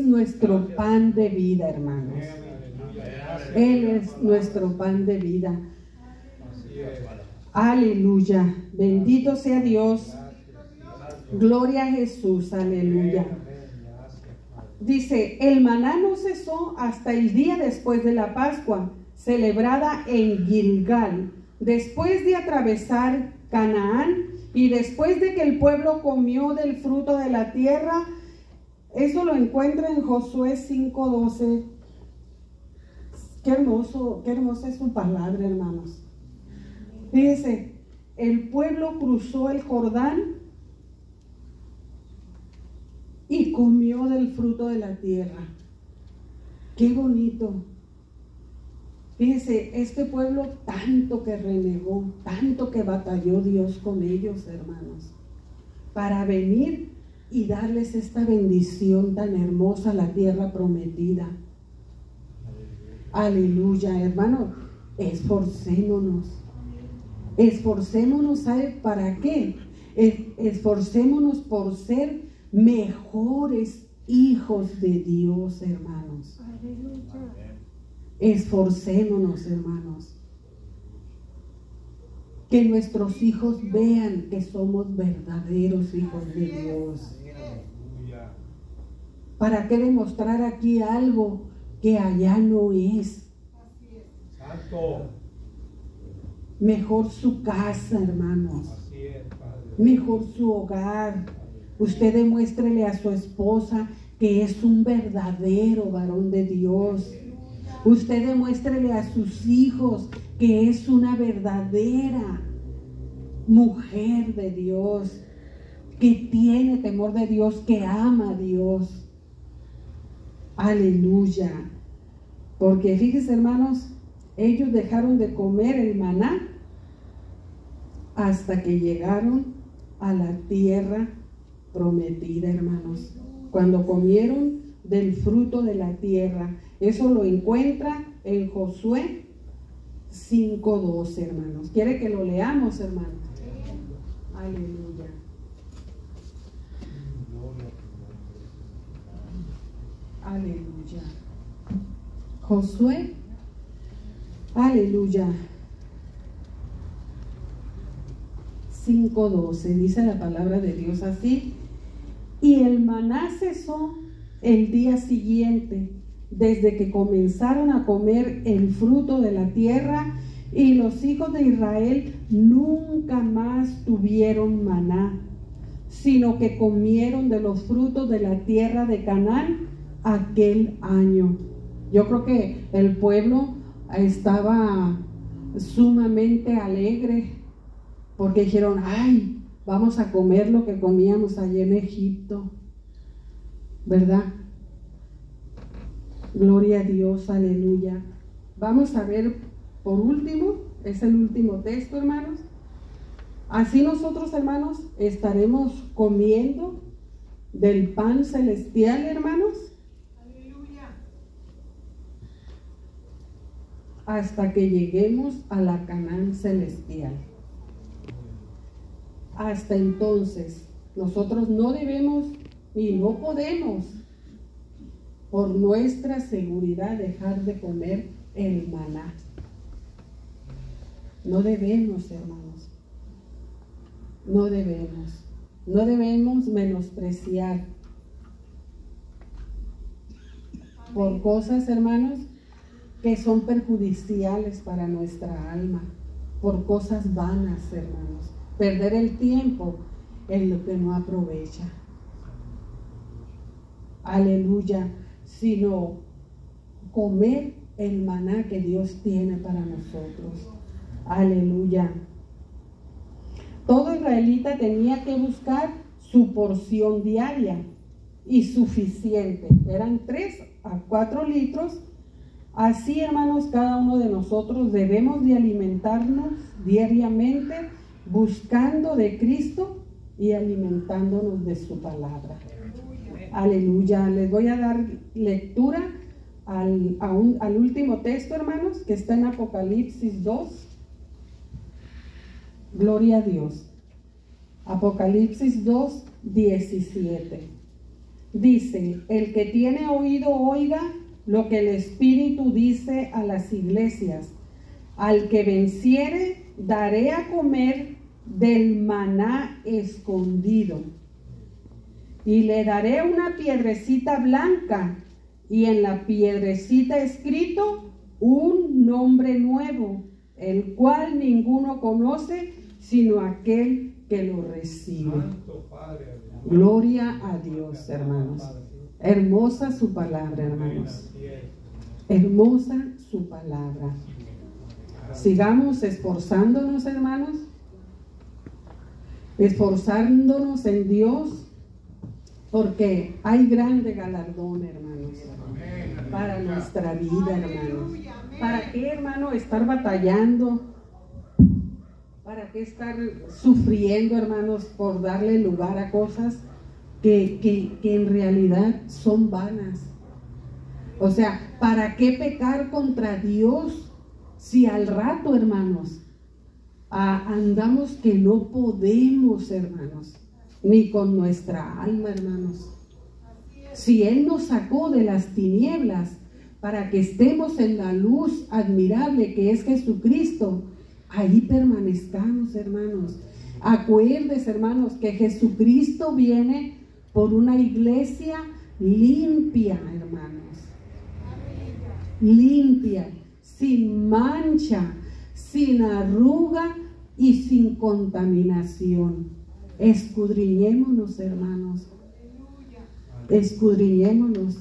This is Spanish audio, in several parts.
nuestro pan de vida, hermanos. Él es nuestro pan de vida. Aleluya. Bendito sea Dios. Gloria a Jesús. Aleluya. Dice, el maná no cesó hasta el día después de la Pascua, celebrada en Gilgal, después de atravesar Canaán y después de que el pueblo comió del fruto de la tierra. Eso lo encuentra en Josué 5:12. Qué hermoso, qué hermosa es su palabra, hermanos. Fíjense, el pueblo cruzó el Jordán y comió del fruto de la tierra. Qué bonito. Fíjense, este pueblo tanto que renegó, tanto que batalló Dios con ellos, hermanos, para venir y darles esta bendición tan hermosa, la tierra prometida. Aleluya, hermano, esforcémonos. Esforcémonos, ¿sabe para qué? Esforcémonos por ser mejores hijos de Dios, hermanos. Esforcémonos, hermanos. Que nuestros hijos vean que somos verdaderos hijos de Dios. ¿Para qué demostrar aquí algo que allá no es? Mejor su casa, hermanos. Mejor su hogar Usted demuéstrele a su esposa que es un verdadero varón de Dios. Usted demuéstrele a sus hijos que es una verdadera mujer de Dios, que tiene temor de Dios, que ama a Dios. Aleluya. Porque fíjense hermanos, ellos dejaron de comer el maná hasta que llegaron a la tierra prometida, hermanos. Cuando comieron del fruto de la tierra. Eso lo encuentra en Josué 5.12, hermanos. ¿Quiere que lo leamos, hermanos? Aleluya. Aleluya. Josué. Aleluya. 5.12. Dice la palabra de Dios así. Y el maná cesó el día siguiente, desde que comenzaron a comer el fruto de la tierra, y los hijos de Israel nunca más tuvieron maná, sino que comieron de los frutos de la tierra de Canaán aquel año. Yo creo que el pueblo estaba sumamente alegre porque dijeron, ay, Vamos a comer lo que comíamos allí en Egipto. ¿Verdad? Gloria a Dios, aleluya. Vamos a ver por último, es el último texto, hermanos. Así nosotros, hermanos, estaremos comiendo del pan celestial, hermanos. Aleluya. Hasta que lleguemos a la Canaán celestial hasta entonces. Nosotros no debemos y no podemos, por nuestra seguridad, dejar de comer el maná. No debemos, hermanos. No debemos. No debemos menospreciar por cosas, hermanos, que son perjudiciales para nuestra alma, por cosas vanas, hermanos perder el tiempo en lo que no aprovecha. Aleluya, sino comer el maná que Dios tiene para nosotros. Aleluya. Todo israelita tenía que buscar su porción diaria y suficiente. Eran tres a cuatro litros. Así, hermanos, cada uno de nosotros debemos de alimentarnos diariamente buscando de Cristo y alimentándonos de su palabra. Aleluya. Les voy a dar lectura al, al último texto, hermanos, que está en Apocalipsis 2. Gloria a Dios. Apocalipsis 2, 17. dice, el que tiene oído oiga lo que el Espíritu dice a las iglesias. Al que venciere, daré a comer del maná escondido. Y le daré una piedrecita blanca y en la piedrecita escrito un nombre nuevo, el cual ninguno conoce sino aquel que lo recibe. Gloria a Dios, hermanos. Hermosa su palabra, hermanos. Hermosa su palabra. Sigamos esforzándonos, hermanos. Esforzándonos en Dios, porque hay grande galardón, hermanos, para nuestra vida, hermanos. ¿Para qué, hermano, estar batallando? ¿Para qué estar sufriendo, hermanos, por darle lugar a cosas que, que en realidad son vanas? O sea, ¿para qué pecar contra Dios si al rato, hermanos, andamos que no podemos, hermanos, ni con nuestra alma, hermanos? Si Él nos sacó de las tinieblas para que estemos en la luz admirable que es Jesucristo, ahí permanezcamos, hermanos. Acuérdense, hermanos, que Jesucristo viene por una iglesia limpia, hermanos limpia, sin mancha, sin arruga y sin contaminación. Escudriñémonos, hermanos. Escudriñémonos.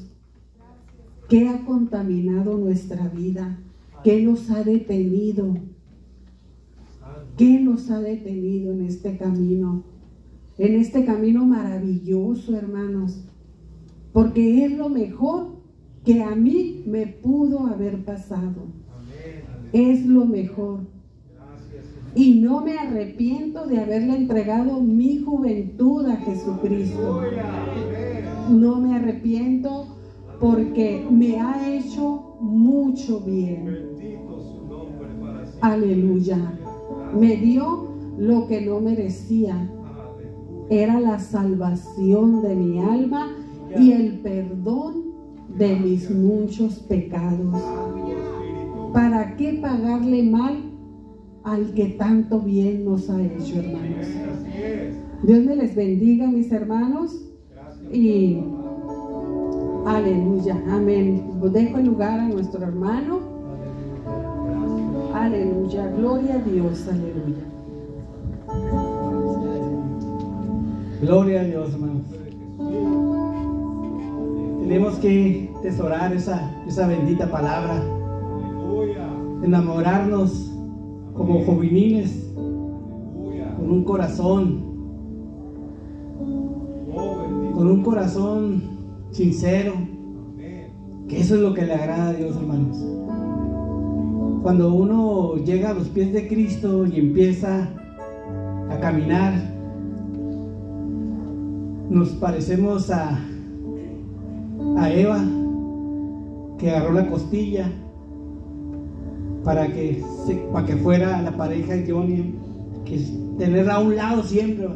¿Qué ha contaminado nuestra vida? ¿Qué nos ha detenido? ¿Qué nos ha detenido en este camino? En este camino maravilloso, hermanos. Porque es lo mejor que a mí me pudo haber pasado. Es lo mejor. Y no me arrepiento de haberle entregado mi juventud a Jesucristo. No me arrepiento porque me ha hecho mucho bien. Aleluya. Me dio lo que no merecía. Era la salvación de mi alma y el perdón de mis muchos pecados. ¿Para qué pagarle mal al que tanto bien nos ha hecho, hermanos? Dios me les bendiga, mis hermanos. Y aleluya, amén. Dejo el lugar a nuestro hermano. Aleluya, gloria a Dios, aleluya. Gloria a Dios, hermanos. Tenemos que tesorar esa, esa bendita palabra. Enamorarnos como juveniles con un corazón, con un corazón sincero, que eso es lo que le agrada a Dios, hermanos. Cuando uno llega a los pies de Cristo y empieza a caminar, nos parecemos a a Eva que agarró la costilla para que, para que fuera la pareja idónea, que tenerla a un lado siempre,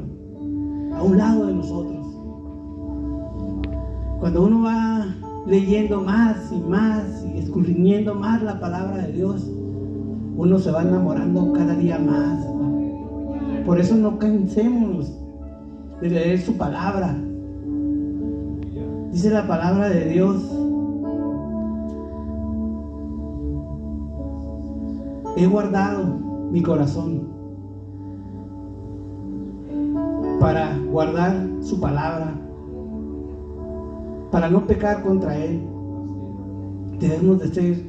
a un lado de nosotros. Cuando uno va leyendo más y más y escurriendo más la palabra de Dios, uno se va enamorando cada día más. Por eso no cansemos de leer su palabra. Dice la palabra de Dios. He guardado mi corazón para guardar su palabra, para no pecar contra Él. Debemos de ser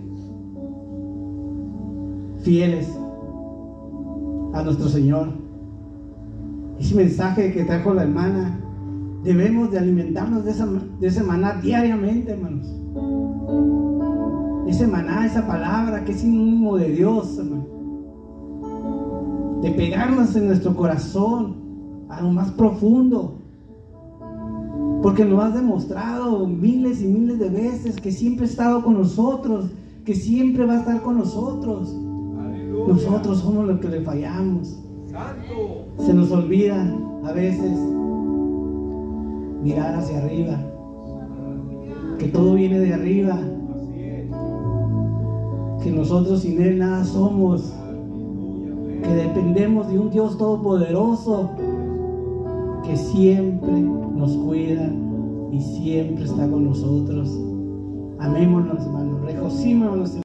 fieles a nuestro Señor. Ese mensaje que trajo la hermana Debemos de alimentarnos de, esa, de ese maná diariamente, hermanos. Ese maná, esa palabra que es sinónimo de Dios, hermano. De pegarnos en nuestro corazón a lo más profundo. Porque nos has demostrado miles y miles de veces que siempre ha estado con nosotros, que siempre va a estar con nosotros. Nosotros somos los que le fallamos. Se nos olvida a veces mirar hacia arriba que todo viene de arriba, que nosotros sin Él nada somos, que dependemos de un Dios todopoderoso que siempre nos cuida y siempre está con nosotros. Amémonos, hermanos, regocímonos.